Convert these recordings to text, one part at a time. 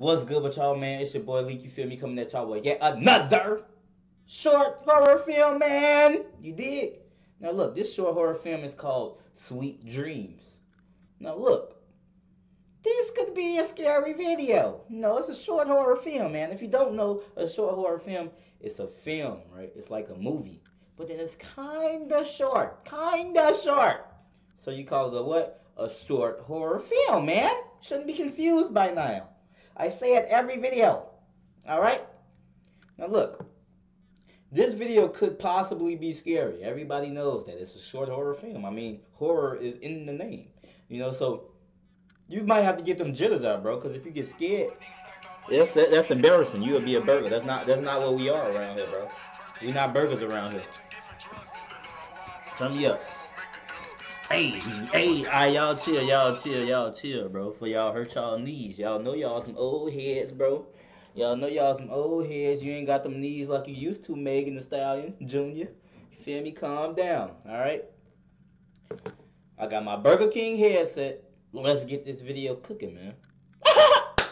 What's good with y'all, man? It's your boy Leek. You feel me coming at y'all with yet another short horror film, man. You dig? Now look, this short horror film is called Sweet Dreams. Now look, this could be a scary video. No, it's a short horror film, man. If you don't know, a short horror film, it's a film, right? It's like a movie. But then it's kinda short. Kinda short. So you call it a what? A short horror film, man. Shouldn't be confused by now. I say it every video. Alright? Now look. This video could possibly be scary. Everybody knows that. It's a short horror film. I mean, horror is in the name. You know, so you might have to get them jitters out, bro. Because if you get scared, that's that's embarrassing. You would be a burger. That's not that's not what we are around here, bro. We're not burgers around here. Turn me up. Hey, hey, I y'all chill, y'all chill, y'all chill, bro. For y'all hurt y'all knees. Y'all know y'all some old heads, bro. Y'all know y'all some old heads. You ain't got them knees like you used to, Megan Thee Stallion, Junior. You feel me? Calm down, all right? I got my Burger King headset. Let's get this video cooking, man.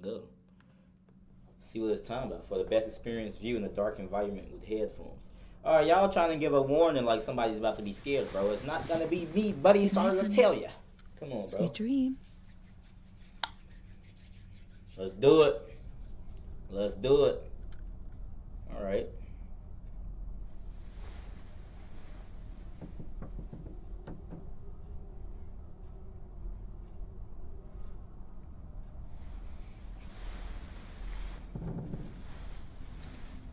Go. See what it's time about for the best experience view in a dark environment with headphones. All right, y'all trying to give a warning like somebody's about to be scared, bro. It's not gonna be me, buddy. Sorry to tell you. Come on, bro. Sweet dreams. Let's do it. Let's do it. All right.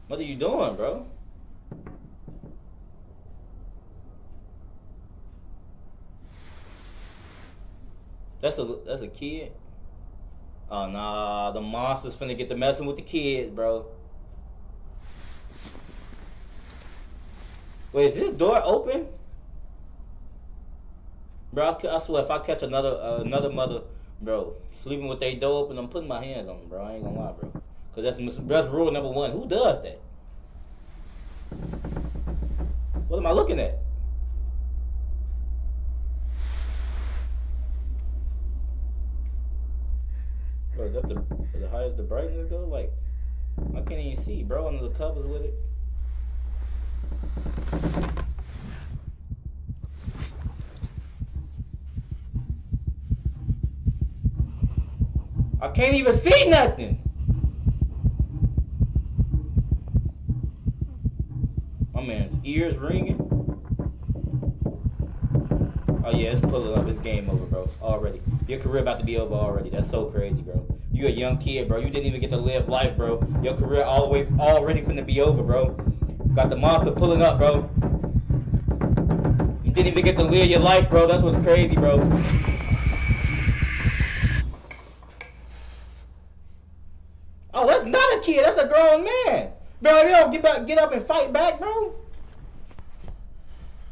What are you doing, bro? That's a that's a kid. Oh nah, the monster's finna get to messing with the kids, bro. Wait, is this door open? Bro, I, I swear, if I catch another uh, another mother, bro, sleeping with their door open, I'm putting my hands on them, bro. I ain't gonna lie, bro. Cause that's that's rule number one. Who does that? What am I looking at? Bro, is that the, the highest the brightness go? Like, I can't even see, bro, under the covers with it. I can't even see nothing. My man's ears ringing. Oh yeah, it's pulling up. It's game over, bro. Already. Your career about to be over already. That's so crazy, bro. You a young kid, bro. You didn't even get to live life, bro. Your career all the way already finna be over, bro. Got the monster pulling up, bro. You didn't even get to live your life, bro. That's what's crazy, bro. Oh, that's not a kid. That's a grown man. Bro, you don't get back, get up and fight back, bro.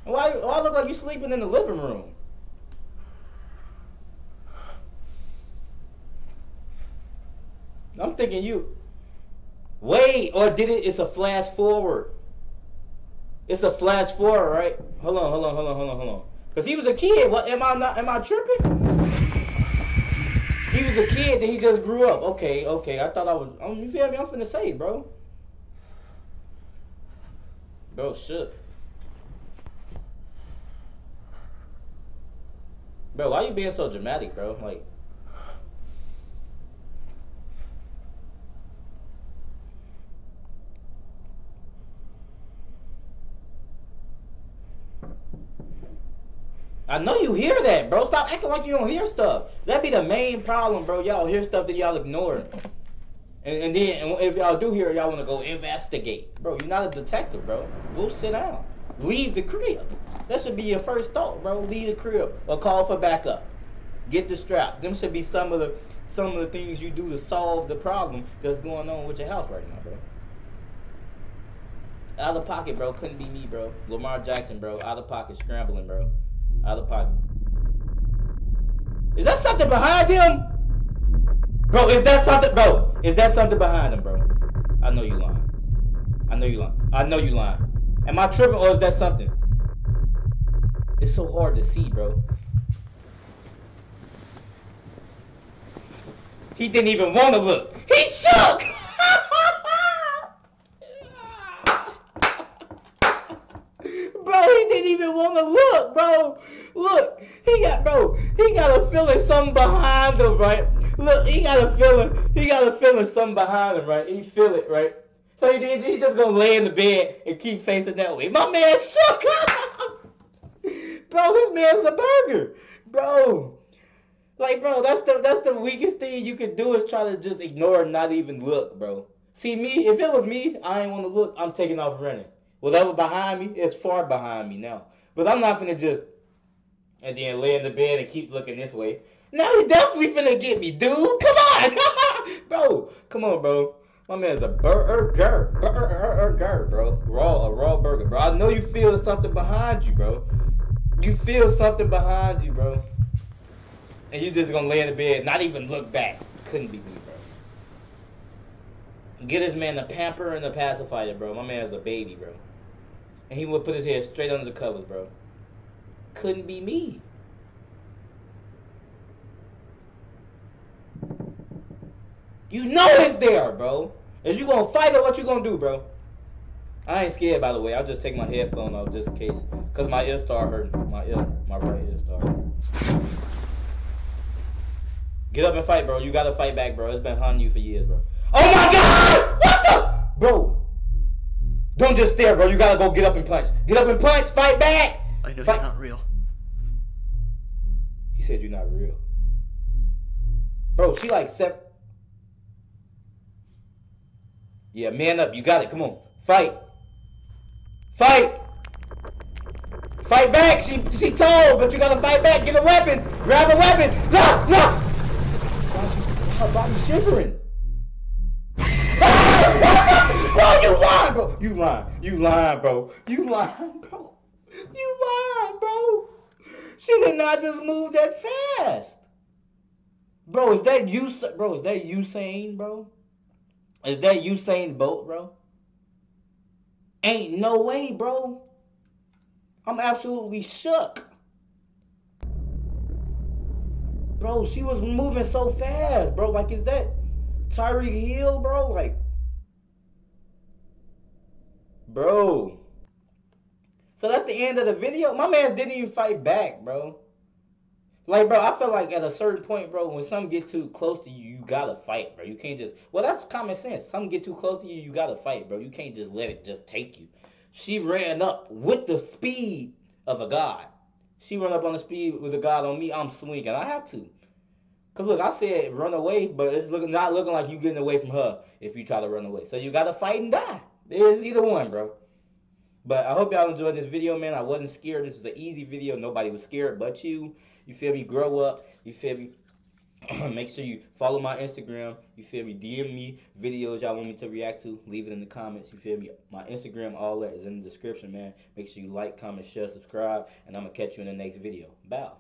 Why, why look like you sleeping in the living room? I'm thinking you. Wait, or did it? It's a flash forward. It's a flash forward, right? Hold on, hold on, hold on, hold on, hold on. Cause he was a kid. What am I not? Am I tripping? He was a kid, then he just grew up. Okay, okay. I thought I was. Um, you feel me? I'm finna say, bro. Bro, shook. Bro, why you being so dramatic, bro? Like. I know you hear that, bro. Stop acting like you don't hear stuff. That be the main problem, bro. Y'all hear stuff that y'all ignore. And, and then if y'all do hear it, y'all want to go investigate. Bro, you're not a detective, bro. Go sit down. Leave the crib. That should be your first thought, bro. Leave the crib or call for backup. Get the strap. Them should be some of the some of the things you do to solve the problem that's going on with your house right now, bro. Out of pocket, bro. Couldn't be me, bro. Lamar Jackson, bro. Out of pocket, scrambling, bro. Out of pocket. Is that something behind him? Bro, is that something, bro? Is that something behind him, bro? I know you lying. I know you lying. I know you lying. Am I tripping or is that something? It's so hard to see, bro. He didn't even want to look. He shook. bro, he didn't even want to look, bro. Look, he got, bro, he got a feeling something behind him, right? Look, he got a feeling, he got a feeling something behind him, right? He feel it, right? So he, he's just gonna lay in the bed and keep facing that way. My man shook up, Bro, this man's a burger. Bro. Like, bro, that's the that's the weakest thing you can do is try to just ignore and not even look, bro. See me, if it was me, I ain't wanna look, I'm taking off running. Whatever behind me, it's far behind me now. But I'm not gonna just and then lay in the bed and keep looking this way. Now he definitely finna get me, dude. Come on, bro. Come on, bro. My man's a burger, burger, bro. Raw, a raw burger, bro. I know you feel something behind you, bro. You feel something behind you, bro. And you just gonna lay in the bed, not even look back. Couldn't be me, bro. Get this man a pamper and a pacifier, bro. My man's a baby, bro. And he would put his head straight under the covers, bro. Couldn't be me. You know it's there, bro. Is you gonna fight or what you gonna do, bro? I ain't scared, by the way. I'll just take my headphone off just in case, cause my ear start hurting. My ear, my right ear start. Get up and fight, bro. You gotta fight back, bro. It's been hunting you for years, bro. Oh my God! What the, bro? Don't just stare, bro. You gotta go get up and punch. Get up and punch. Fight back. I know fight. you're not real. He said you're not real, bro. She like sep. Yeah, man up. You got it. Come on. Fight. Fight. Fight back. She she told, but you gotta fight back. Get a weapon. Grab a weapon. No, no. Her body shivering. bro, you lying, bro. You lying. You lying, bro. You lying, bro. She did not just move that fast. Bro, is that you, bro? Is that Usain, bro? Is that Usain Bolt, bro? Ain't no way, bro. I'm absolutely shook. Bro, she was moving so fast, bro. Like, is that Tyreek Hill, bro? Like, bro. So that's the end of the video. My man didn't even fight back, bro. Like, bro, I feel like at a certain point, bro, when some get too close to you, you gotta fight, bro. You can't just. Well, that's common sense. Some get too close to you, you gotta fight, bro. You can't just let it just take you. She ran up with the speed of a god. She run up on the speed with a god on me. I'm swinging. I have to. Cause look, I said run away, but it's looking not looking like you getting away from her if you try to run away. So you gotta fight and die. It's either one, bro. But I hope y'all enjoyed this video, man. I wasn't scared. This was an easy video. Nobody was scared but you. You feel me? Grow up. You feel me? Make sure you follow my Instagram. You feel me? DM me videos y'all want me to react to. Leave it in the comments. You feel me? My Instagram, all that is in the description, man. Make sure you like, comment, share, subscribe, and I'm gonna catch you in the next video. Bow.